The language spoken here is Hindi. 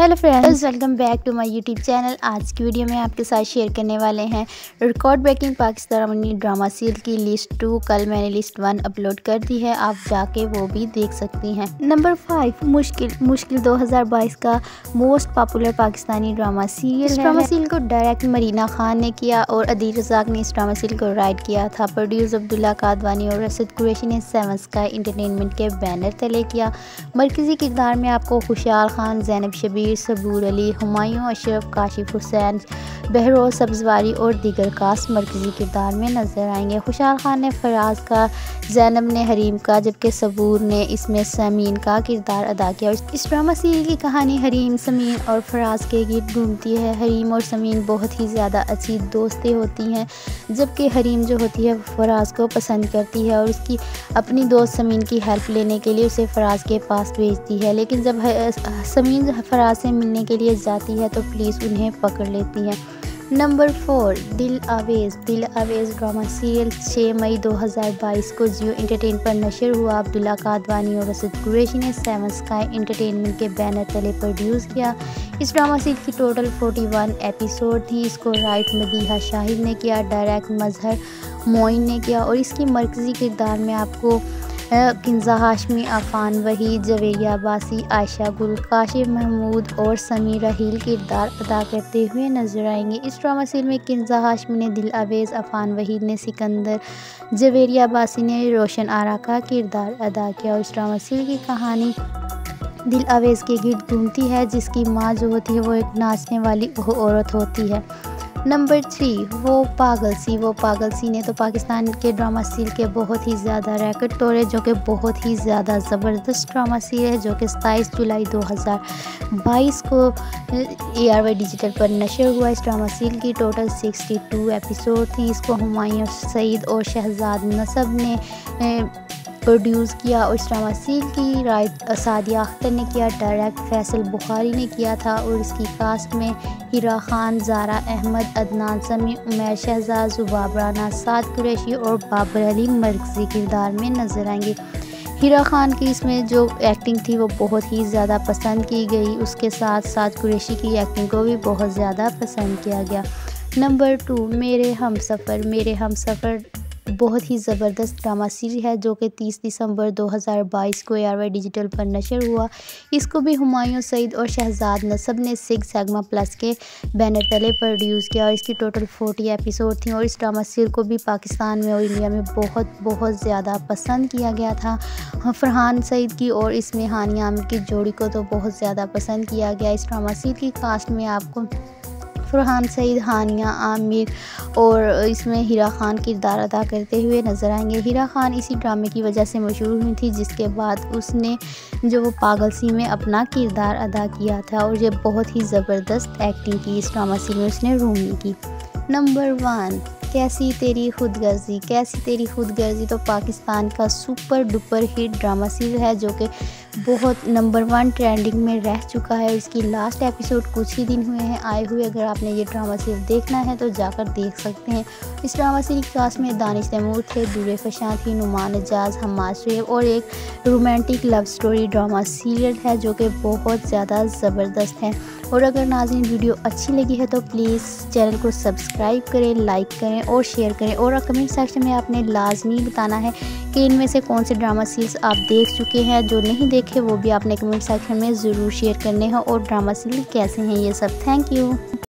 Hello friends welcome back to my YouTube channel आज की वीडियो में आपके साथ शेयर करने वाले हैं record breaking Pakistani drama serial की लिस्ट टू कल मैंने लिस्ट वन अपलोड कर दी है। आप जाके वो भी देख सकती हैं। नंबर फाइव मुश्किल मुश्किल 2022 का most popular Pakistani drama serial drama serial को डायरेक्ट मरीना खान ने किया और अदील रजाक ने इस ड्रामा सीरियल को राइट किया था। प्रोड्यूस अब्दुल्ला कादवानी और रसद कुरैशी ने सेवन स्काई इंटरटेनमेंट के बैनर तले किया। मरकजी किरदार में आपको खुशहाल खान जैनब शबीर जहांगीर सबूर अली, हुमायूं अशरफ, काशिफ हुसैन बहरोज सब्जवारी और दीगर कास्ट मरकज़ी किरदार में नज़र आएँगे। खुशहाल खान ने फराज का, जैनब ने हरीम का, जबकि सबूर ने इसमें समीन का किरदार अदा किया। इस ड्रामा सीरियल की कहानी हरीम, समीन और फराज के गिर्द घूमती है। हरीम और समीन बहुत ही ज़्यादा अच्छी दोस्तें होती हैं, जबकि हरीम जो होती है फराज को पसंद करती है और उसकी अपनी दोस्त समीन की हेल्प लेने के लिए उसे फराज के पास भेजती है। लेकिन जब समीन, फराज से मिलने के लिए जाती है तो पुलिस उन्हें पकड़ लेती है। नंबर फोर दिल आवेज़। दिल आवेज़ ड्रामा सीरियल 6 मई 2022 को जियो इंटरटेन पर नशर हुआ। अब्दुल्ला कादवानी और रसद कुरैशी ने सेवन स्काई इंटरटेनमेंट के बैनर तले प्रोड्यूस किया। इस ड्रामा सीरियल की टोटल 41 एपिसोड थी। इसको राइट मदीहा शाहिद ने किया डायरेक्ट मजहर मोइन ने किया और इसकी मरकज़ी किरदार में आपको किन्जा हाशमी, अफ़ान वहीद जवेरिया अब्बासी आयशा गुल, काशिफ महमूद और समी रहील किरदार अदा करते हुए नज़र आएँगे। इस ड्रामा सीरियल में किन्जा हाशमी ने दिल अवेज़ अफ़ान वहीद ने सिकंदर जवेरिया अब्बासी ने रोशन आरा का किरदार अदा किया और इस ड्रामा सीरियल की कहानी दिल अवेज़ के गिरद घूमती है, जिसकी माँ जो होती है वो एक नाचने वाली औरत होती है। नंबर थ्री वो पागल सी, वो पागल सी ने तो पाकिस्तान के ड्रामा सीरियल के बहुत ही ज़्यादा रैकेट तोड़े, जो कि बहुत ही ज़्यादा ज़बरदस्त ड्रामा सीरियल है, जो कि सताईस जुलाई 2022 को ए आर वाई डिजिटल पर नशर हुआ। इस ड्रामा सीरियल की टोटल 62 एपिसोड थी। इसको हुमायूं सईद और शहजाद नसब ने प्रोड्यूस किया और ड्रामा सील की राय सादिया अख्तर ने किया। डायरेक्ट फैसल बुखारी ने किया था और इसकी कास्ट में हीरा खान, जारा अहमद, अदनान समी, उमैर शहजाद, जुबाब राना साद कुरैशी और बाबर अली मरकजी किरदार में नज़र आएँगे। हीरा खान की इसमें जो एक्टिंग थी वो बहुत ही ज़्यादा पसंद की गई। उसके साथ साथ कुरैशी की एक्टिंग को भी बहुत ज़्यादा पसंद किया गया। नंबर टू मेरे हम सफ़र, मेरे हम सफ़र बहुत ही ज़बरदस्त ड्रामा सीरीज़ है, जो कि 30 दिसंबर 2022 को एयर डिजिटल पर नशर हुआ। इसको भी हुमायूं सईद और शहजाद नसब ने सिक्स सैगमा प्लस के बैनर तले प्रोड्यूस किया और इसकी टोटल 40 एपिसोड थी और इस ड्रामा सीरियल को भी पाकिस्तान में और इंडिया में बहुत बहुत ज़्यादा पसंद किया गया था। फरहान सईद की और इसमें हानिया आमिर की जोड़ी को तो बहुत ज़्यादा पसंद किया गया। इस ड्रामा सीरियल की कास्ट में आपको फरहान सईद, हानिया, आमिर और इसमें हीरा खान किरदार अदा करते हुए नज़र आएँगे। हीरा खान इसी ड्रामे की वजह से मशहूर हुई थी, जिसके बाद उसने जो वो पागल सी में अपना किरदार अदा किया था और ये बहुत ही ज़बरदस्त एक्टिंग की इस ड्रामा सी में उसने रूमी की। नंबर वन, कैसी तेरी खुद गर्जी कैसी तेरी खुद गर्जी तो पाकिस्तान का super duper hit drama serial है, जो कि बहुत नंबर वन ट्रेंडिंग में रह चुका है। इसकी लास्ट एपिसोड कुछ ही दिन हुए हैं, आए हुए अगर आपने ये ड्रामा सीरीज़ देखना है तो जाकर देख सकते हैं। इस ड्रामा सीरीज़ कास्ट में दानिश तैमूर थे, दूर फशां थी नुमान एजाज हमाद शुएब और एक romantic love story drama serial है जो कि बहुत ज़्यादा ज़बरदस्त है। और अगर नाजिन वीडियो अच्छी लगी है तो प्लीज़ चैनल को सब्सक्राइब करें लाइक करें और शेयर करें। और कमेंट सेक्शन में आपने लाजमी बताना है कि इनमें से कौन से ड्रामा सीरीज़ आप देख चुके हैं, जो नहीं देखे वो भी आपने कमेंट सेक्शन में ज़रूर शेयर करने हैं और ड्रामा सीरियल कैसे हैं ये सब। Thank you